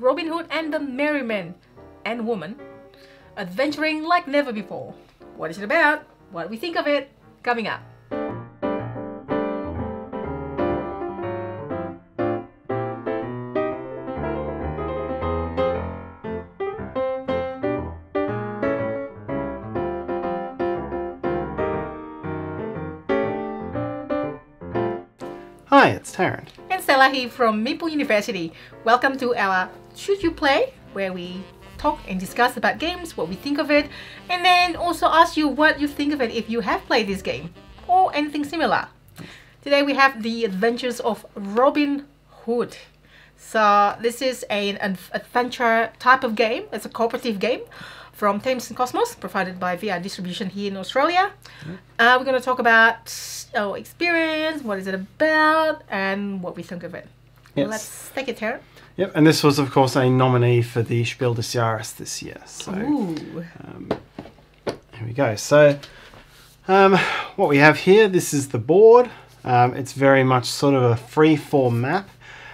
Robin Hood and the Merry Men and Woman adventuring like never before. What is it about? What do we think of it? Coming up. Hi, it's Tarrant. And Stella here from Meeple University. Welcome to our Should You Play, where we talk and discuss about games, what we think of it, and then also ask you what you think of it if you have played this game or anything similar. Today we have the adventures of Robin Hood. So this is an adventure type of game. It's a cooperative game from Thames and Kosmos, provided by VR Distribution here in Australia. Uh, we're going to talk about our experience, what is it about, and what we think of it. Yes. Let's take it, Tara. Yep, and this was, of course, a nominee for the Spiel des Jahres this year. So Ooh. here we go. So um, what we have here, this is the board. Um, it's very much sort of a free-form map.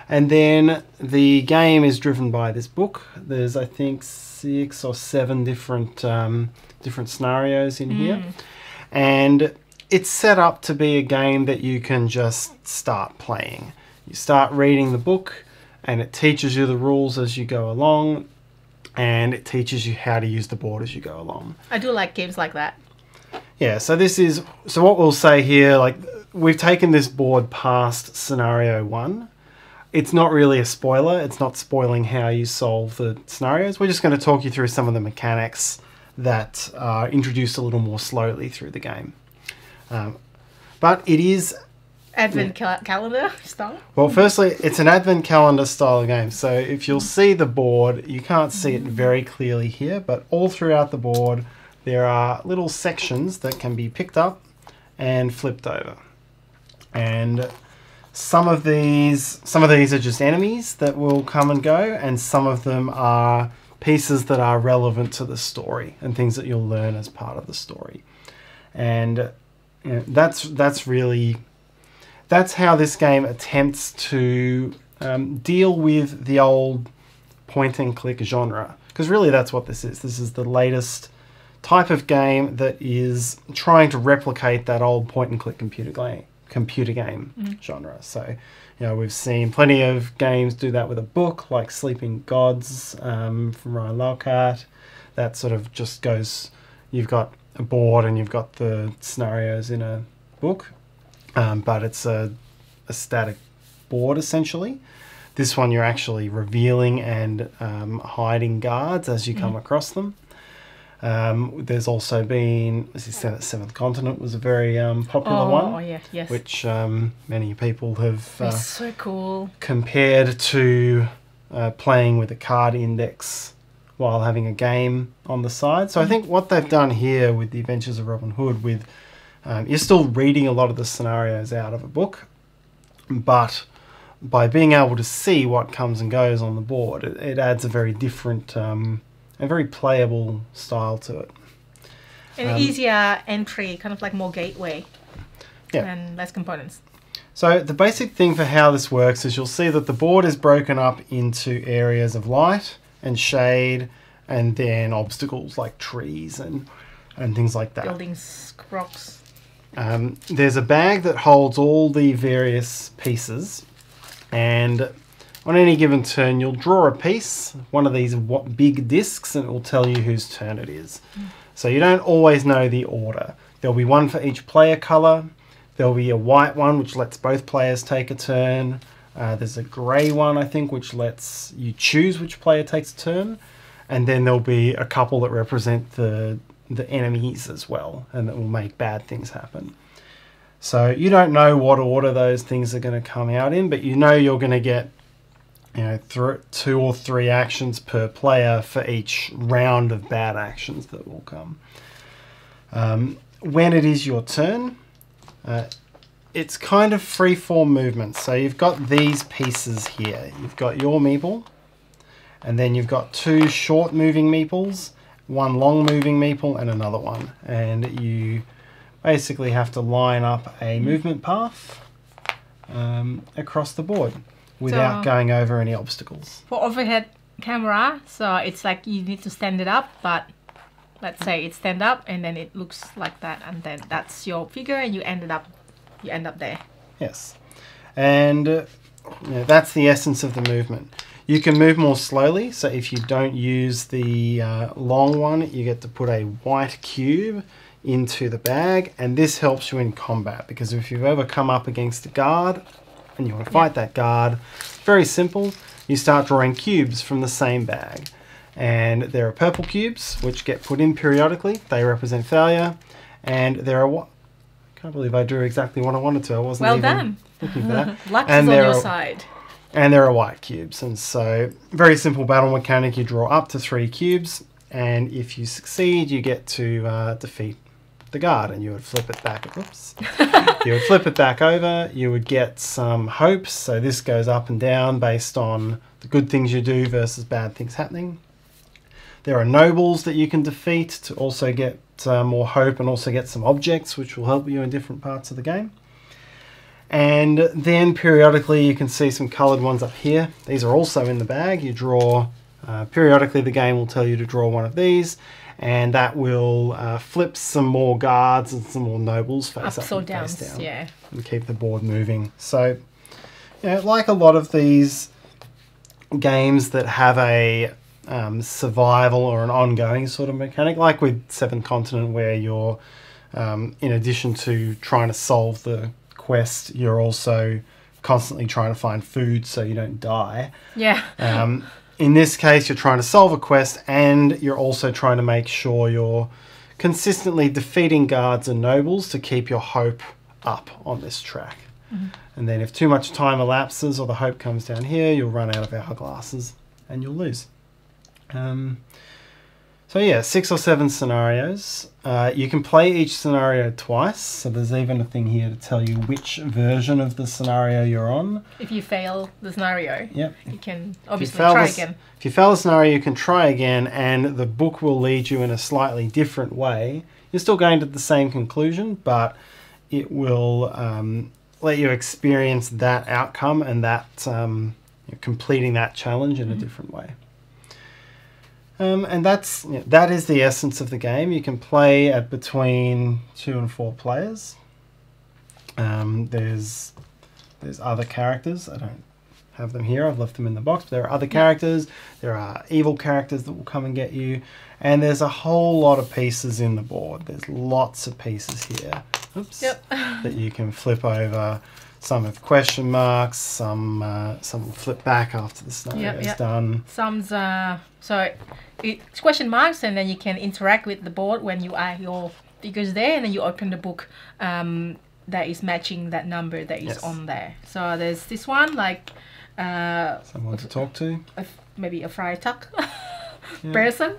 And then the game is driven by this book. There's, I think, six or seven different um, different scenarios in here, and it's set up to be a game that you can just start playing. You start reading the book, and it teaches you the rules as you go along, and it teaches you how to use the board as you go along. I do like games like that. Yeah, so this is so what we'll say here like we've taken this board past scenario 1. It's not really a spoiler. It's not spoiling how you solve the scenarios. We're just going to talk you through some of the mechanics that are introduced a little more slowly through the game. Um, but it is Advent cal- calendar style. well, firstly, it's an advent calendar style game. So if you'll mm. see the board, you can't see it mm. very clearly here, but all throughout the board, there are little sections that can be picked up and flipped over. And some of these some of these are just enemies that will come and go and some of them are pieces that are relevant to the story and things that you'll learn as part of the story. And you know, that's that's really that's how this game attempts to um, deal with the old point and click genre. Because really, that's what this is. This is the latest type of game that is trying to replicate that old point and click computer game computer game genre. So, you know, we've seen plenty of games do that with a book, like Sleeping Gods um, from Ryan Laukat. That sort of just goes. You've got a board and you've got the scenarios in a book, um, but it's a, a static board essentially. This one you're actually revealing and um, hiding guards as you come across them. Um, there's also been, as you said, Seventh Continent was a very um, popular Oh, one, oh yeah, yes. which um, many people have uh, it's so cool. compared to uh, playing with a card index while having a game on the side. So I think what they've done here with the Adventures of Robin Hood, with um, you're still reading a lot of the scenarios out of a book, but by being able to see what comes and goes on the board, it, it adds a very different, um, a very playable style to it. An Um, easier entry, kind of like more gateway. Yeah. And less components. So the basic thing for how this works is you'll see that the board is broken up into areas of light and shade, and then obstacles like trees and and things like that. Buildings, rocks. Um, there's a bag that holds all the various pieces, and on any given turn, you'll draw a piece, one of these big discs, and it will tell you whose turn it is. So you don't always know the order. There'll be one for each player color. There'll be a white one which lets both players take a turn. Uh, there's a grey one, I think, which lets you choose which player takes a turn. And then there'll be a couple that represent the the enemies as well, and that will make bad things happen. So you don't know what order those things are going to come out in, but you know you're going to get you know two or three actions per player for each round of bad actions that will come. Um, when it is your turn, uh, it's kind of free form movement. So you've got these pieces here. You've got your meeple, and then you've got two short moving meeples, one long moving meeple, and another one. And you basically have to line up a movement path um, across the board without So- going over any obstacles. For overhead camera, so it's like you need to stand it up, but let's say it stand up and then it looks like that and then that's your figure and you ended up you end up there. Yes. And you know, that's the essence of the movement. You can move more slowly, so if you don't use the uh, long one, you get to put a white cube into the bag, and this helps you in combat because if you've ever come up against a guard and you want to fight that guard, very simple. You start drawing cubes from the same bag, and there are purple cubes which get put in periodically. They represent failure, and there are what. Can't believe I drew exactly what I wanted to. I wasn't Well even done. that. Luck And is on there your are- side. and there are white cubes. And so, very simple battle mechanic. You draw up to three cubes, and if you succeed, you get to uh, defeat the guard, and you would flip it back. Oops. you would flip it back over. You would get some hopes. So this goes up and down based on the good things you do versus bad things happening. There are nobles that you can defeat to also get uh, more hope and also get some objects, which will help you in different parts of the game. And then periodically you can see some coloured ones up here. These are also in the bag. You draw, uh, periodically the game will tell you to draw one of these, and that will uh, flip some more guards and some more nobles face up, or and face down yeah. and keep the board moving. So, you know, like a lot of these games that have a um, survival or an ongoing sort of mechanic, like with Seventh Continent, where you're, um, in addition to trying to solve the quest, you're also constantly trying to find food so you don't die. Yeah. Um, in this case, you're trying to solve a quest and you're also trying to make sure you're consistently defeating guards and nobles to keep your hope up on this track. And then, if too much time elapses or the hope comes down here, you'll run out of hourglasses and you'll lose. Um, so, yeah, six or seven scenarios. Uh, you can play each scenario twice, so there's even a thing here to tell you which version of the scenario you're on. If you fail the scenario, Yep, you can obviously you try this- again. If you fail a scenario, you can try again, and the book will lead you in a slightly different way. You're still going to the same conclusion, but it will um, let you experience that outcome and that um, completing that challenge in a different way. Um, and that's you know, that is the essence of the game. You can play at between two and four players. Um, there's there's other characters. I don't have them here. I've left them in the box. But there are other characters. There are evil characters that will come and get you. And there's a whole lot of pieces in the board. There's lots of pieces here. Oops. Yep. That you can flip over. Some have question marks. Some uh, some will flip back after the scenario is yep. done. Some's uh so it's question marks and then you can interact with the board when you are your figures there and then you open the book um that is matching that number that is Yes. on there. So there's this one like uh Someone to talk to. a maybe a Friar Tuck Yeah. person.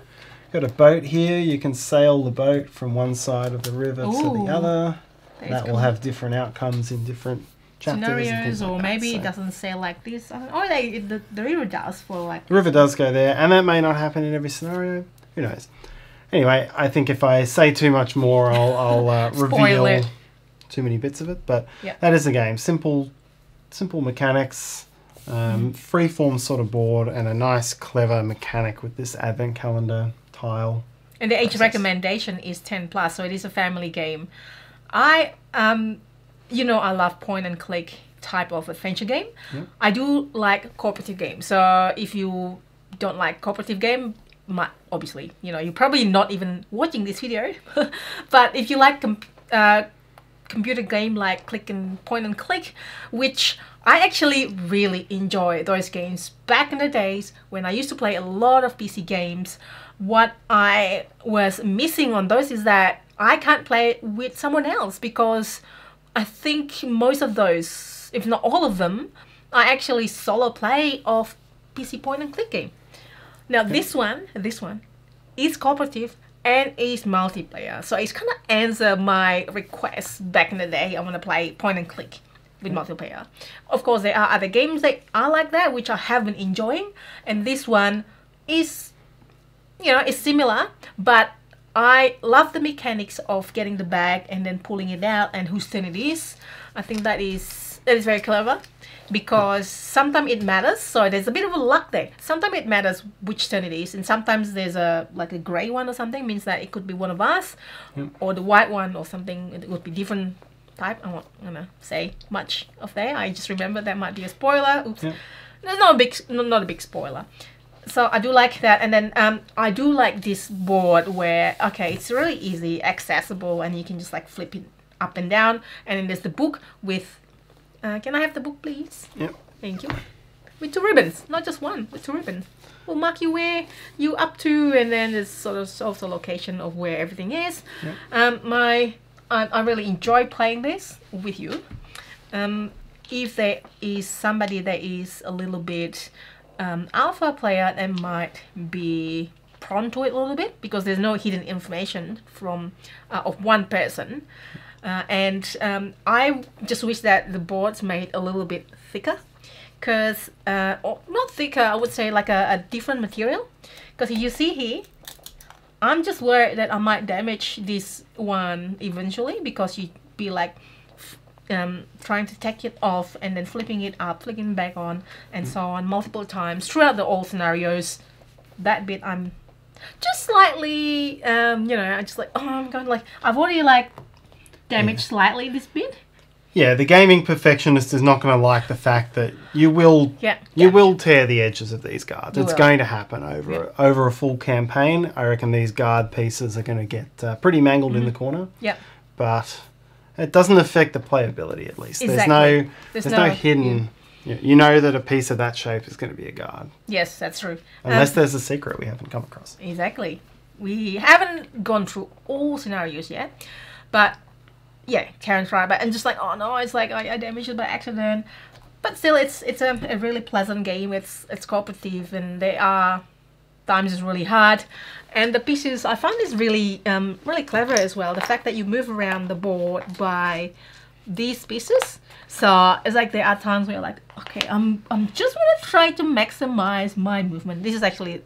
Got a boat here. You can sail the boat from one side of the river to the other. That, that will cool. have different outcomes in different scenarios or that, maybe so- it doesn't say like this. Or they, the, the river does for like The river does go there, and that may not happen in every scenario. Who knows? Anyway, I think if I say too much more, I'll, I'll uh, reveal it. too many bits of it. But that is the game. Simple, simple mechanics, um, freeform sort of board, and a nice, clever mechanic with this advent calendar tile. And the age process. recommendation is 10 plus, so it is a family game. I, um, you know, I love point and click type of adventure game. Yep. I do like cooperative games. So if you don't like cooperative game, my, obviously, you know, you're probably not even watching this video. but if you like com- uh, computer game like click and point and click, which I actually really enjoy those games back in the days when I used to play a lot of PC games. What I was missing on those is that I can't play with someone else because I think most of those, if not all of them, are actually solo play of PC point and click game. Now this one, this one, is cooperative and is multiplayer. So it's kind of answer my request back in the day. I want to play point and click with mm-hmm. multiplayer. Of course, there are other games that are like that, which I have been enjoying, and this one is, you know, it's similar, but I love the mechanics of getting the bag and then pulling it out and whose turn it is. I think that is that is very clever because sometimes it matters. So there's a bit of a luck there. Sometimes it matters which turn it is, and sometimes there's a like a gray one or something means that it could be one of us, or the white one or something. It would be different type. I'm not gonna say much of that. I just remember that might be a spoiler. Oops. Yeah. No, not a big, no, not a big spoiler. So I do like that, and then um, I do like this board where okay, it's really easy, accessible, and you can just like flip it up and down. And then there's the book with. Uh, can I have the book, please? Yep. Thank you. With two ribbons, not just one, with two ribbons. Will mark you where you up to, and then there's sort of also location of where everything is. Yep. Um, my, I, I really enjoy playing this with you. Um, if there is somebody that is a little bit um, alpha player, that might be prone to it a little bit because there's no hidden information from uh, of one person. Uh, and um, I just wish that the boards made a little bit thicker, because uh, not thicker. I would say like a, a different material. Because you see here, I'm just worried that I might damage this one eventually because you'd be like um, trying to take it off and then flipping it up, flicking it back on, and so on multiple times throughout the all scenarios. That bit I'm just slightly, um, you know, I just like, oh, I'm going like, I've already like damaged slightly this bit. Yeah, the gaming perfectionist is not going to like the fact that you will Yeah. you yeah. will tear the edges of these guards. You it's will. going to happen over Yeah. over a full campaign. I reckon these guard pieces are going to get uh, pretty mangled in the Mm-hmm. corner, Yeah. but it doesn't affect the playability. At least there's no There's there's, no, no- hidden. You, you know that a piece of that shape is going to be a guard, Yes, that's true. Um, unless there's a secret we haven't come across. Exactly. We haven't gone through all scenarios yet, but yeah, Karen's right. But and just like, oh no, it's like I, I damaged it by accident. But still, it's it's a, a really pleasant game. It's it's cooperative, and they are times it's really hard. And the pieces I find is really um really clever as well. The fact that you move around the board by these pieces. So it's like there are times where you're like, okay, I'm I'm just gonna try to maximize my movement. This is actually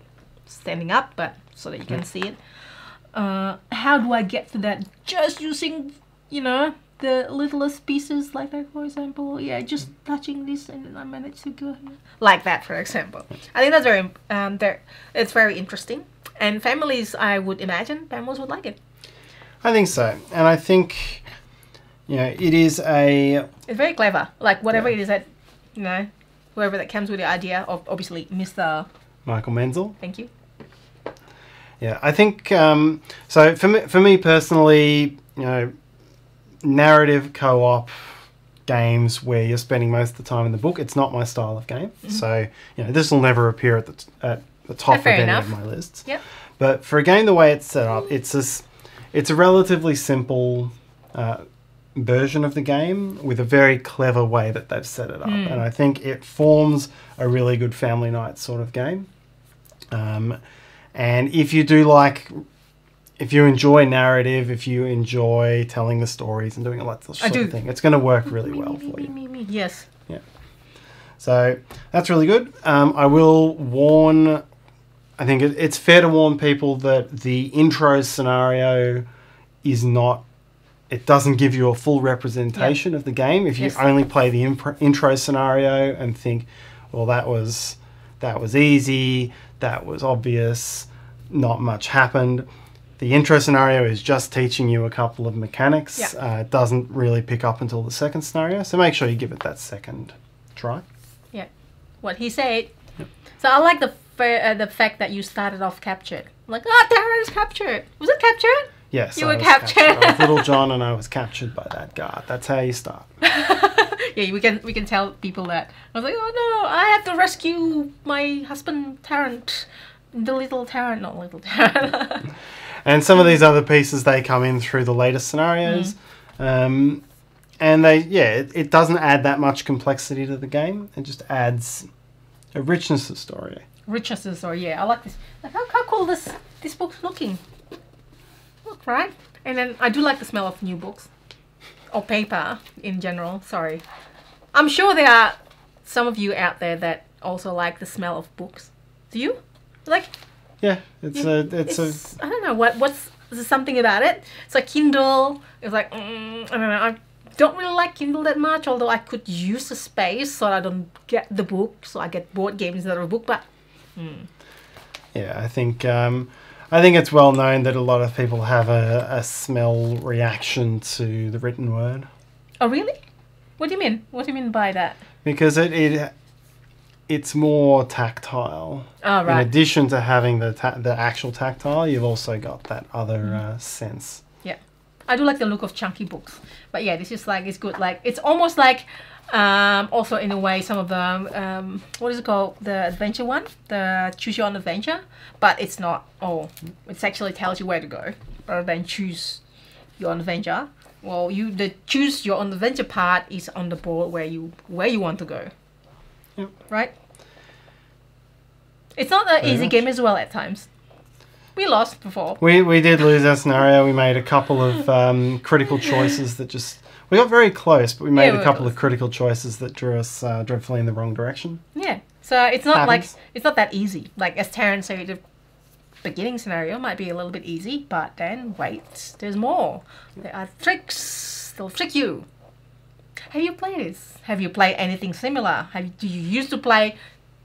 standing up, but so that you can see it. Uh, how do I get to that? Just using, you know, the littlest pieces like that, for example. Yeah, just touching this, and then I managed to go here. like that, for example. I think that's very um, there. It's very interesting, and families, I would imagine, families would like it. I think so, and I think you know it is a It's very clever. Like whatever Yeah. it is that, you know, whoever that comes with the idea of obviously Mr. Michael Menzel. Thank you. Yeah, I think um, so. For me, for me personally, you know, narrative co-op games where you're spending most of the time in the book, it's not my style of game. So you know, this will never appear at the t- at the top of fair any enough. of my lists. Yep. But for a game the way it's set up, it's this, it's a relatively simple uh, version of the game with a very clever way that they've set it up, and I think it forms a really good family night sort of game. Um, and if you do like, if you enjoy narrative, if you enjoy telling the stories and doing all that sort I do. of thing, it's going to work really Me, well me, for me, you. me, me. Yes. So that's really good. Um, I will warn. I think it, it's fair to warn people that the intro scenario is not. It doesn't give you a full representation of the game. If you Yes. only play the impro- intro scenario and think, well, that was that was easy, that was obvious, not much happened. The intro scenario is just teaching you a couple of mechanics. Yeah. Uh, it doesn't really pick up until the second scenario, so make sure you give it that second try. Yeah. What he said. Yep. So I like the uh, the fact that you started off captured. Like, ah, Tarrant's captured. Was it captured? Yes, You I were captured. I was little John, and I was captured by that guard. That's how you start. yeah, we can we can tell people that. I was like, oh no, I have to rescue my husband Tarrant, the little Tarrant, not little Tarrant. And some of these other pieces they come in through the later scenarios, Mm. um, and they yeah, it, it doesn't add that much complexity to the game. It just adds a richness of story. Richnesses, or yeah, I like this. Like, how, how cool this this book's looking. Look right, and then I do like the smell of new books, or paper in general. Sorry, I'm sure there are some of you out there that also like the smell of books. Do you? Like Yeah, it's Yeah, a it's, it's, a I don't know what what's something about it. It's like Kindle. It's like mm, I don't know. I don't really like Kindle that much, although I could use the space so I don't get the book, so I get board games instead of a book. But Yeah, I think um, I think it's well known that a lot of people have a, a smell reaction to the written word oh, really? What do you mean? What do you mean by that? because it, it it's more tactile. Oh, right. In addition to having the ta- the actual tactile, you've also got that other Mm. uh, sense. Yeah, I do like the look of chunky books, but yeah, this is like it's good. Like it's almost like um, also in a way some of the um, what is it called the adventure one, the choose your own adventure, but it's not. Oh, it actually tells you where to go rather than choose your own adventure. Well, you the choose your own adventure part is on the board where you where you want to go. Yep. Right. It's not an Very easy much. game as well at times. We lost before. We we did lose our scenario. We made a couple of um, critical choices that just we got very close, but we made we a couple of critical choices that drew us uh, dreadfully in the wrong direction. Yeah. So it's not Happens. like it's not that easy. Like as Tarrant said, the beginning scenario might be a little bit easy, but then wait, there's more. There are tricks. They'll trick you. Have you played this? Have you played anything similar? Have do you used to play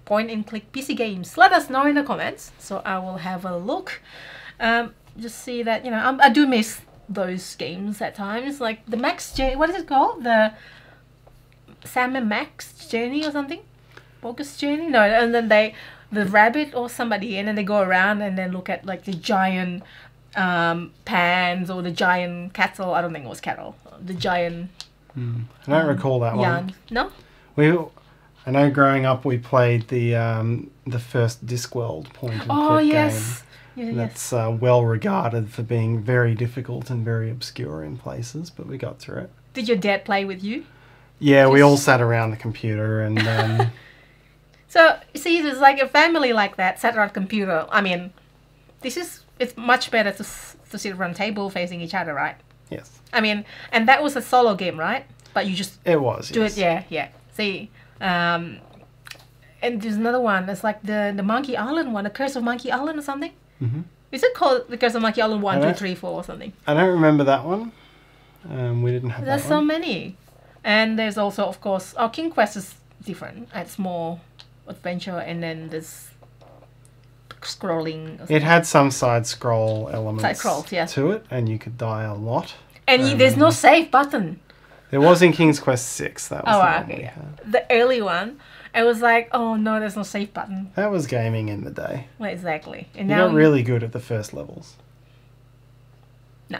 point and click PC games? Let us know in the comments. So I will have a look. Um, just see that you know I, I do miss those games at times. Like the Max J. What is it called? The Sam and Max Journey or something? Bogus Journey? No, and then they, the rabbit or somebody, and then they go around and then look at like the giant um, pans or the giant cattle. I don't think it was cattle. The giant I don't recall that one. No? We, I know growing up we played the um, the first Discworld point and Oh, click yes. Yeah, game. yes. That's uh, well regarded for being very difficult and very obscure in places, but we got through it. Did your dad play with you? Yeah, we all sat around the computer and um, So, see, there's like a family like that sat around computer. I mean, this is, it's much better to, to sit around table facing each other, right? Yes, I mean, and that was a solo game, right? But you just it was. do yes. it yeah yeah see um and there's another one it's like the the monkey island one the curse of monkey island or something Mhm. is it called the curse of monkey island one two three four or something I don't remember that one. Um, we didn't have there's so many and there's also of course our king quest is different it's more adventure and then there's scrolling or It had some side scroll elements Side scrolls, yeah. to it, and you could die a lot. and you, there's no um, save button There was in King's Quest Six. That was oh the right, one we okay yeah. the early one I was like oh no there's no save button That was gaming in the day. well, exactly and You now got really good at the first levels. No,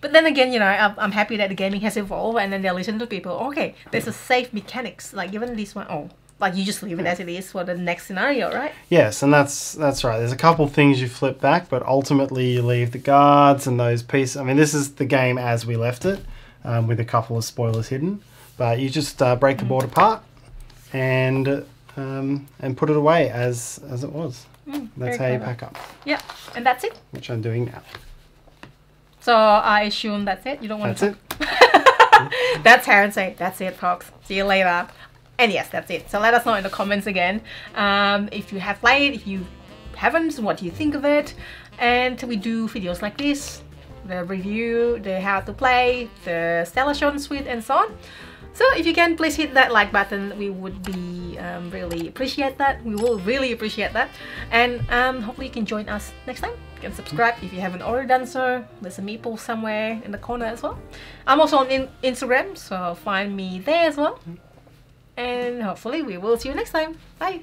but then again, you know, I'm, I'm happy that the gaming has evolved and then they listen to people. Okay, there's a safe mechanics. Like even this one, oh, like you just leave it as it is for the next scenario, right? Yes, and that's that's right. There's a couple things you flip back, but ultimately you leave the guards and those pieces. I mean, this is the game as we left it, um, with a couple of spoilers hidden. But you just uh, break the board apart and um, and put it away as as it was. Mm, That's how very you pack up, Yeah, and that's it. which I'm doing now. So I assume that's it. You don't want That's to. it. That's say. That's it, folks. See you later. And yes, that's it. So let us know in the comments again um, if you have played, if you haven't, what do you think of it? And we do videos like this, the review, the how to play, the Stellation suite, and so on. So if you can, please hit that like button. We would be um, really appreciate that. We will really appreciate that. And um, hopefully you can join us next time. You can subscribe if you haven't already done so. There's a meeple somewhere in the corner as well. I'm also on in- Instagram, so find me there as well. And hopefully we will see you next time. Bye.